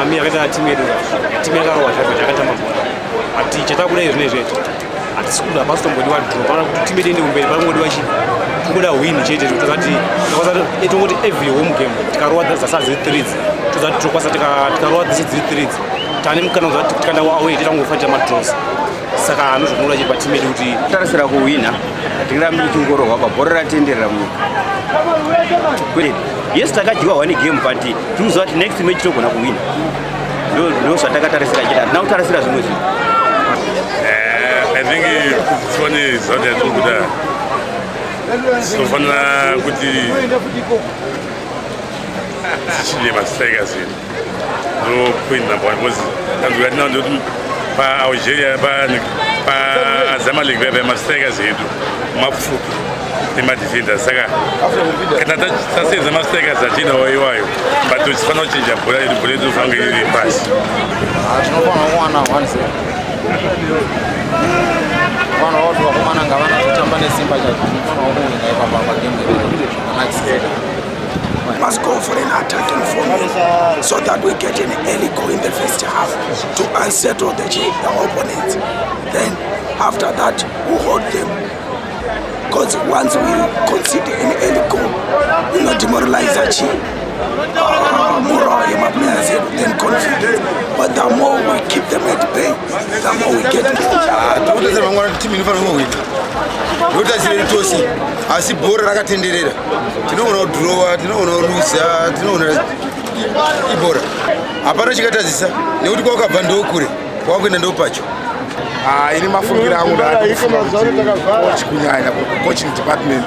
mami yakaita timu yedu timu yakarohwa zvako chakatamba bhora. Ati chatakuda izvo zvinezvetu hatisi kuda hapasi tombodiwa dro pana kuti timu yedu ende kumberi panongodiwa chii togoda win chete tozati tongoti every home game tikarohwa dzasa dziri threads tozati tokwasa tikarohwa dzese dziri threads tane mukana kuzati tikaenda away titangofanira madros saka anozvokunoda chiri patimu yedu kuti tarisira kuhwina hatingirambi tichingorohwa pabhora ratenderera munyika yes takadyiwa one game but tinoziva kuti next match togona kuhwina ndo zvatakatarisira chita hatina kutarisira zvimwe zvinhu. I think fone zvakuti yatiri kuda tinofanira kuti tichine mastrikers edu ndopoint number one because tanzwika tinao ndoti paalgeria pazamalek vaiva mastrikers edu mapfupi nemadefenders saka kana tasenza mastrikers atinawo iwayo but tifanira kuchinja bhora yedu bhora yedu fange iri pasi tinofanira kuwana once vanhu vati vakomana ngavana kutamba nesimba chacho tinofanira kuwina ipapa pagame must go for an attacking formula so that we get an early goal in the first half to unsettle the, the opponents. Then after that, we hold them. Because once we concede an early goal, we not demoralize the uh, morale of my players then confidence. But the more we keep them at bay, the more we get. ndokuti asireri tosi asi bhora rakatenderera tinoona kudhurova tinoona kurusa tinoona ibhora hapana chikatadzisa nekuti kwakabva ndokure kwakuenda ndopacho ini mafungiro angu dakoch kunyanya coaching department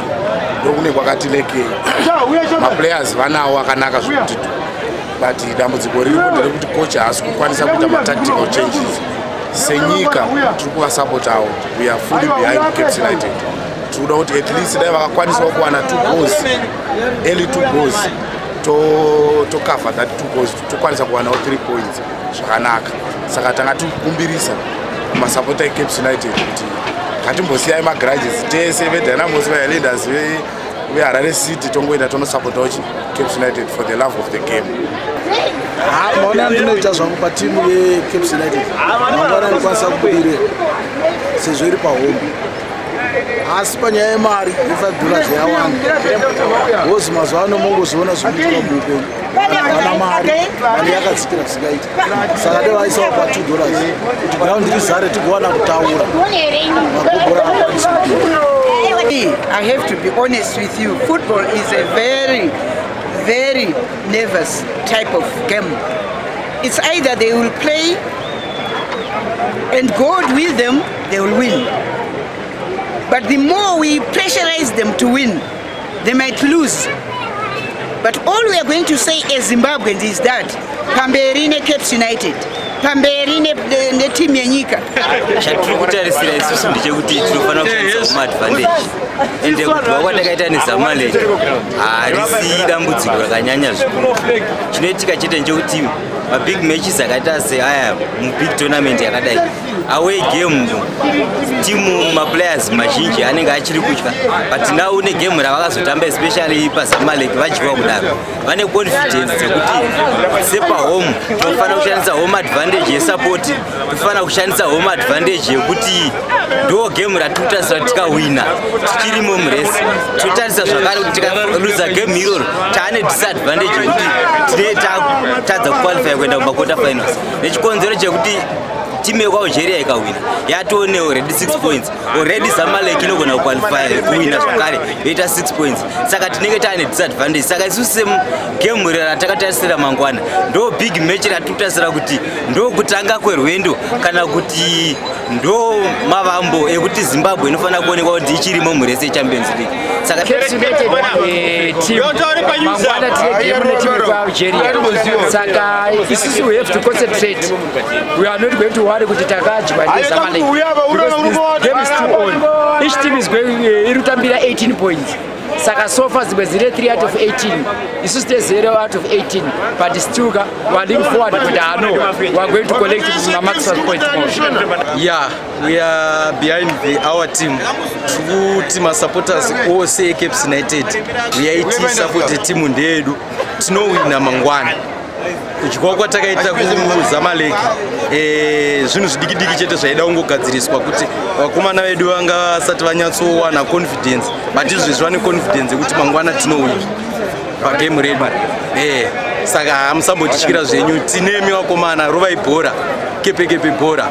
ndokune kwakati lekei maplayers vanawo akanaka zvekuti but dambudziko riripo nderekuti coach haasi kukwanisa kuita matactical changes. senyika tiri kuvasapotawo we are fully behind caps united. Tikuda kuti at least dai vakakwanisawo kuwana two goals. Early two goals tocover that two goals tokwanisa kuwanawo three points zvakanaka. Saka tanga tikukumbirisa kumasapota ecaps united kuti ngatimbosiyai magarages tese vedynamos vahighlanders veharare city tongoenda tonosapotawo caps united for the love of the game. Maona andinoita zvangu patimu yecaps united. Mangwana ndikwanisa kubudire sezvo iri pahome asi panyaya yemari ye5 dollars yawanda hozi mazuva ano mongoziona zvikuitika muupenyu vana mari mari yakadzikira zvisingaiti saka devaisawo pa2 dollars kuti graundi rizare tigowana kutaura magobhora akwanisi I have to be honest with you. Football is a very, very nervous type of game. It's either they will play and God with them, they will win. But the more we pressurize them to win, they might lose. But all we are going to say as Zimbabweans is that Pamberine Caps United, pamberi netimu yenyika chatiri kutarisira isusu ndechekuti tinofanira kushandisa kumaadvantage ende kudhwa kwatakaita nezamalek harisi dambudziko rakanyanya zvikuru chinoitika chete ndechekuti mabig matches akaita seaya mubig tournament yakadai. Away game timu maplayers mazhinji anenge achiri kutya but now negame ravakazotamba especially pazamalek vadyiwa kudaro. Vane confidence dzekuti sepahome tinofanira kushandisa home advantage yesapoti tofanira kushandisa home advantage yekuti ndo game ratikutarisa kuti tikawina tichirimo muresi. Totarisa zvakare kuti tikaluza game iroro taane disadvantage yekuti tine tadza kuqualify kuenda kumakota finals. Nechikonzero chekuti timu yekualgeria ikawina yatone already 6 points. Already zamalek inogona kuqualify kuwina zvakare yoita 6 points. Saka tinenge taane disadvantage. Saka isusu semugemu ratakatarisira mangwana ndo big match ratikutarisira kuti ndo kutanga kwerwendo kana kuti ndo mavambo ekuti zimbabwe inofanira kuonekwa kuti ichirimo murese champions league. Saka mangwana tine gemu netimu yekualgeria saka isusu we have to concentrate. We are not going to worry kuti takadyiwa nezamalek because this game is too on each team is going iri kutambira 18 points saka sofa zimwe dzine 3 out of 18 isusu tine 0 out of 18 but still we are looking forward kuti ano we are going to collect maximum point yeah we are behind the, our team. Tikuti masupporters ose ecaps united. Support timu ndeyedu tinowina mangwana kudyawa kwatakaita kuzamaleki zvinhu zvidiki diki chete zvaida kungogadziriswa kuti vakomana vedu vanga vasati vanyatsowana confidence. But izvezvi vane confidence yekuti mangwana tinouya pagame redu. E saka hamusambotityira zvenyu. Tinemi vakomana rovai bhora kepe kepe bhora